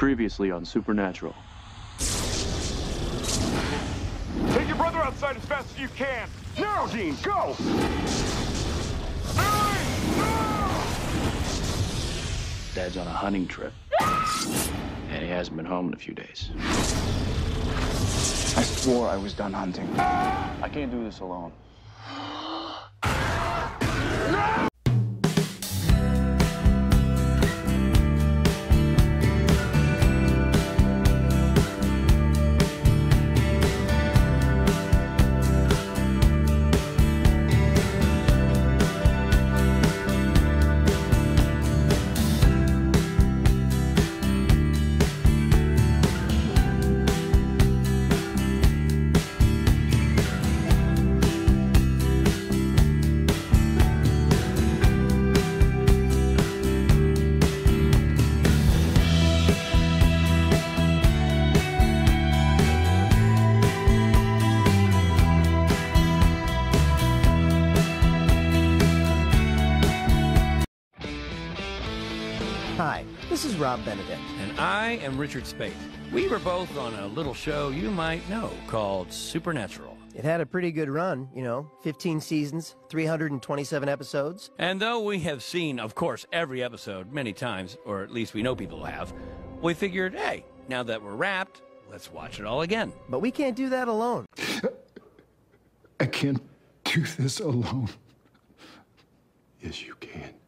Previously on Supernatural. Take your brother outside as fast as you can. Now, Dean, go! Dad's on a hunting trip. And he hasn't been home in a few days. I swore I was done hunting. I can't do this alone. Rob Benedict. And I am Richard Speight. We were both on a little show you might know called Supernatural. It had a pretty good run, you know, 15 seasons, 327 episodes. And though we have seen, of course, every episode many times, or at least we know people have, we figured, hey, now that we're wrapped, let's watch it all again. But we can't do that alone. I can't do this alone. Yes, you can.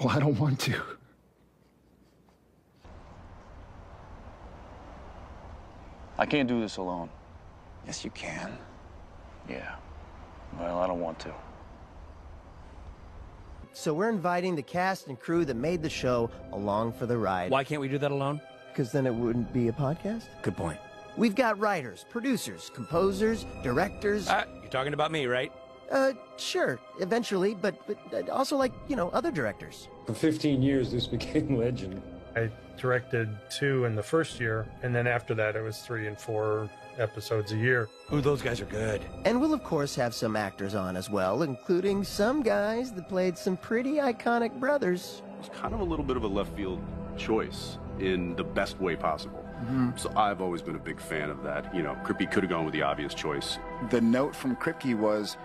Well, I don't want to. I can't do this alone. Yes, you can. Yeah. Well, I don't want to. So we're inviting the cast and crew that made the show along for the ride. Why can't we do that alone? Because then it wouldn't be a podcast? Good point. We've got writers, producers, composers, directors. Uh, you're talking about me, right? Uh, sure, eventually, but, but uh, also like, you know, other directors. For 15 years, this became legend. I directed two in the first year, and then after that, it was three and four episodes a year. Ooh, those guys are good. And we'll, of course, have some actors on as well, including some guys that played some pretty iconic brothers. It's kind of a little bit of a left field choice in the best way possible. So I've always been a big fan of that. You know, Kripke could have gone with the obvious choice. The note from Kripke was,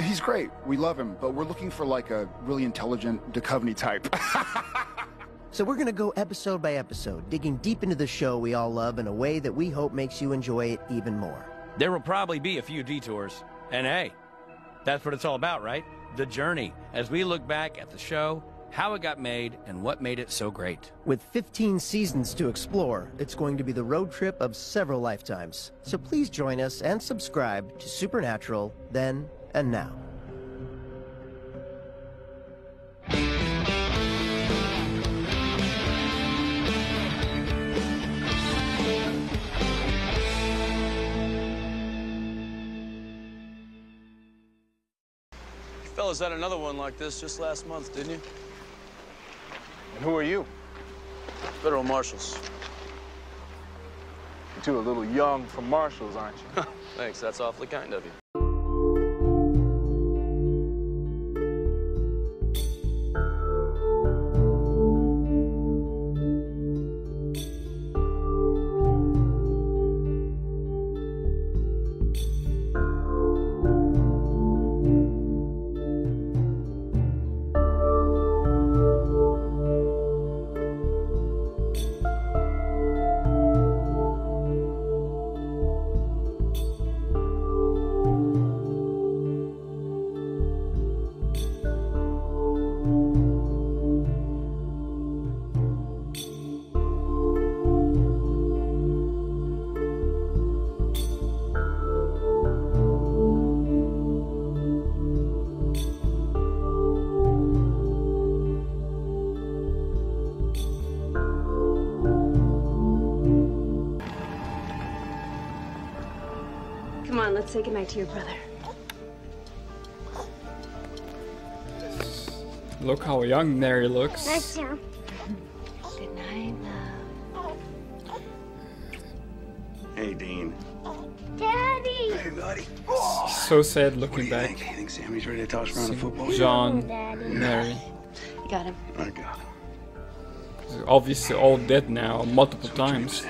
he's great, we love him, but we're looking for like a really intelligent Duchovny type. So we're going to go episode by episode, digging deep into the show we all love in a way that we hope makes you enjoy it even more. There will probably be a few detours. And hey, that's what it's all about, right? The journey as we look back at the show, how it got made, and what made it so great. With 15 seasons to explore, it's going to be the road trip of several lifetimes. So please join us and subscribe to Supernatural then and now. You fellas had another one like this just last month, didn't you? And who are you? Federal marshals. You two are two a little young for marshals, aren't you? Thanks, that's awfully kind of you. Let's say goodnight to your brother. Look how young Mary looks. Nice, yeah. Good night, love. Hey, Dean. Daddy! Hey, buddy. So sad looking back. You think Sammy's ready to toss around a football? John, Daddy. Mary. You got him. I got him. They're obviously all dead now, multiple times.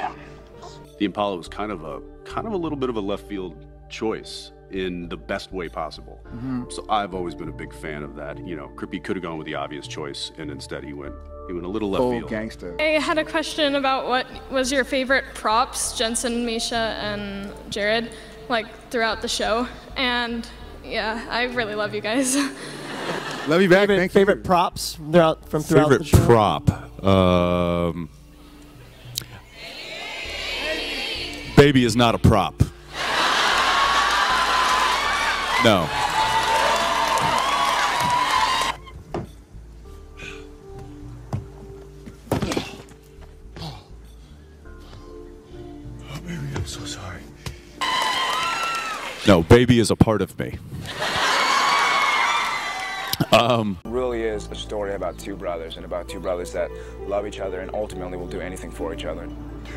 The Impala was kind of a kind of a little bit of a left field choice in the best way possible. Mhm. So I've always been a big fan of that. You know, Kripke could have gone with the obvious choice, and instead he went he went a little left Full field. gangster. I had a question about what was your favorite props, Jensen, Misha, and Jared, like throughout the show. And yeah, I really love you guys. Love you back. Favorite, Thank favorite props throughout from throughout Favorite the show. prop. Um, baby is not a prop. No. Oh, baby, I'm so sorry. No, baby is a part of me. Um, really is a story about two brothers and about two brothers that love each other and ultimately will do anything for each other.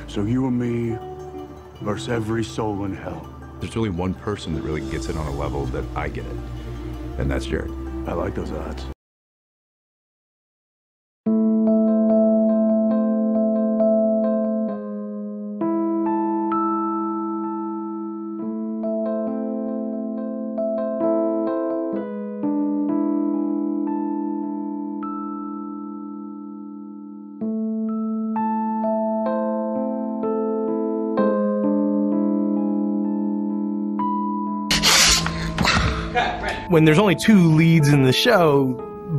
So you and me versus every soul in hell. There's only one person that really gets it on a level that I get it, and that's Jared. I like those odds. When there's only two leads in the show,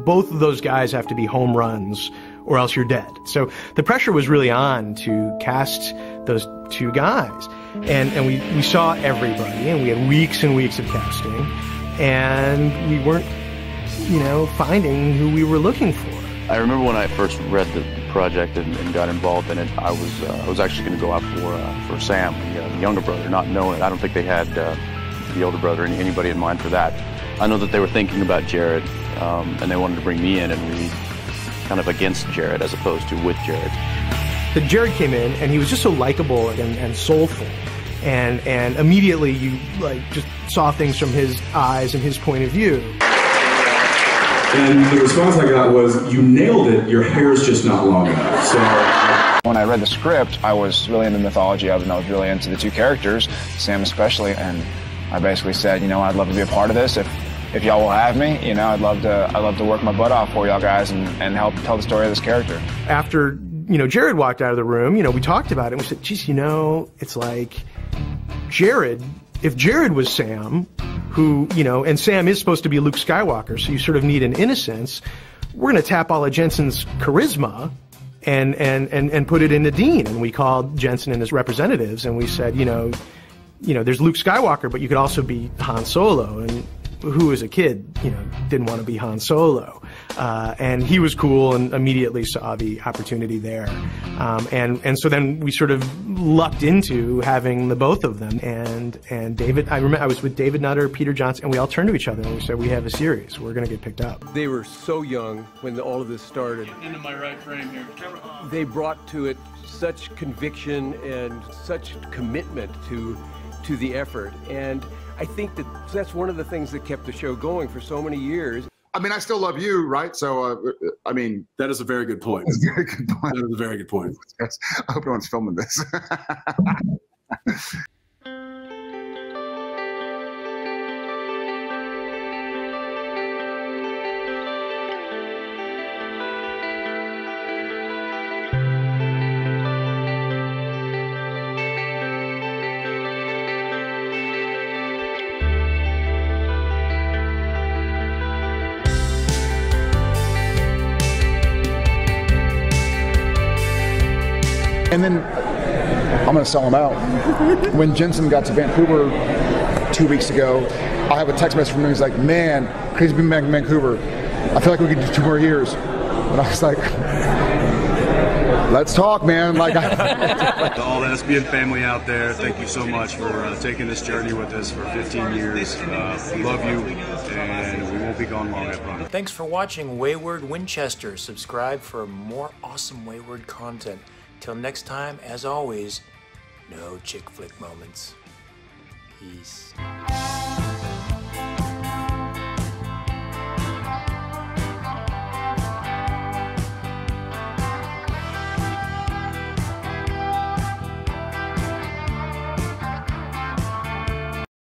both of those guys have to be home runs or else you're dead. So the pressure was really on to cast those two guys. And, and we, we saw everybody and we had weeks and weeks of casting and we weren't, you know, finding who we were looking for. I remember when I first read the project and, and got involved in it, I was uh, I was actually going to go out for uh, for Sam, the, uh, the younger brother, not knowing. I don't think they had uh, the older brother and anybody in mind for that. I know that they were thinking about Jared, um, and they wanted to bring me in and be kind of against Jared as opposed to with Jared. But Jared came in and he was just so likable and, and soulful. And, and immediately you like just saw things from his eyes and his point of view. And the response I got was, "You nailed it. Your hair's just not long enough." So. When I read the script, I was really into mythology of it and I was really into the two characters, Sam especially, and I basically said, you know, I'd love to be a part of this if if y'all will have me, you know, I'd love to I'd love to work my butt off for y'all guys and, and help tell the story of this character. After, you know, Jared walked out of the room, you know, we talked about it and we said, geez, you know, it's like Jared, if Jared was Sam, who, you know, and Sam is supposed to be Luke Skywalker, so you sort of need an innocence, we're going to tap all of Jensen's charisma and, and, and, and put it into Dean. And we called Jensen and his representatives and we said, you know, you know, there's Luke Skywalker, but you could also be Han Solo. And who as a kid, you know, didn't want to be Han Solo. Uh, and he was cool and immediately saw the opportunity there. Um, and, and so then we sort of lucked into having the both of them. And, and David, I remember I was with David Nutter, Peter Johnson, and we all turned to each other and we said, we have a series. We're going to get picked up. They were so young when the, all of this started. Into my right frame here. They brought to it such conviction and such commitment to to the effort. And I think that that's one of the things that kept the show going for so many years. I mean, I still love you, right? So, uh, I mean, that is a very good point. That's a very good point. That is a very good point. I hope no one's filming this. And then I'm going to sell them out. when Jensen got to Vancouver two weeks ago, I have a text message from him. He's like, "Man, crazy being back in Vancouver. I feel like we could do two more years." And I was like, "Let's talk, man." Like, I, to all the SPN family out there, thank you so much for uh, taking this journey with us for 15 years. Uh, we love you, and we won't be gone long, I promise. Thanks for watching Wayward Winchester. Subscribe for more awesome Wayward content. Till next time, as always, no chick flick moments. Peace.